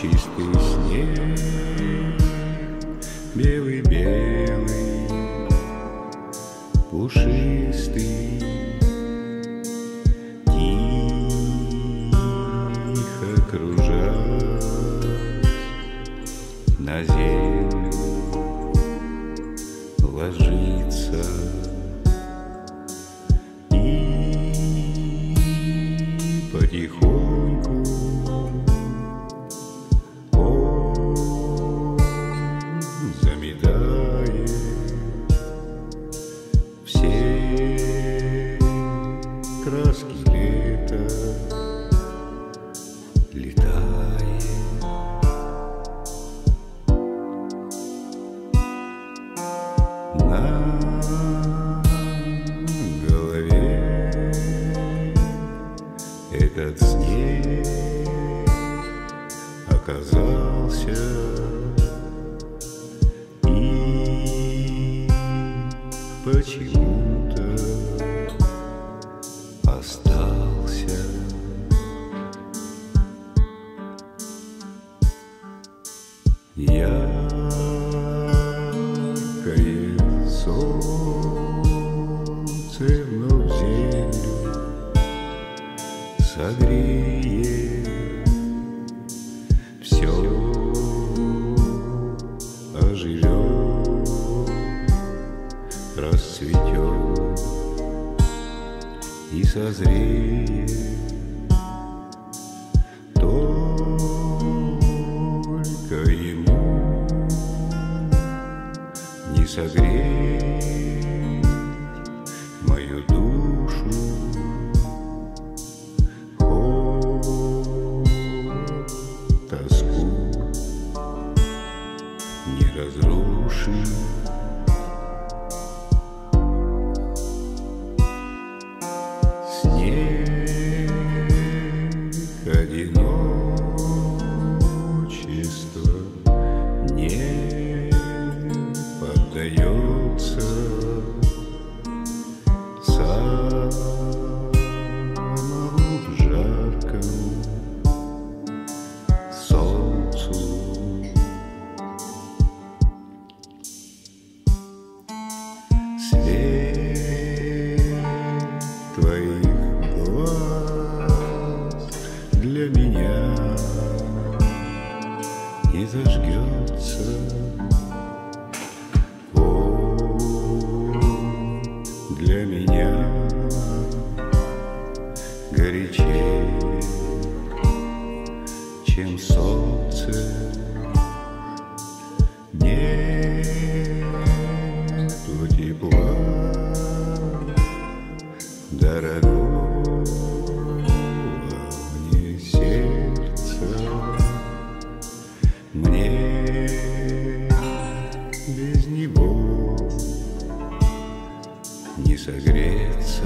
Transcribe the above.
чистый снег, белый-белый, пушистый. Тихо кружа на землю ложится. Краски лета летает. На голове этот снег оказался и почему-то Яркое солнце вновь землю согреет, все оживет, расцветет и созреет. Не твоих глаз для меня не зажгется. Он для меня горячее, чем солнце. Нету не согреться.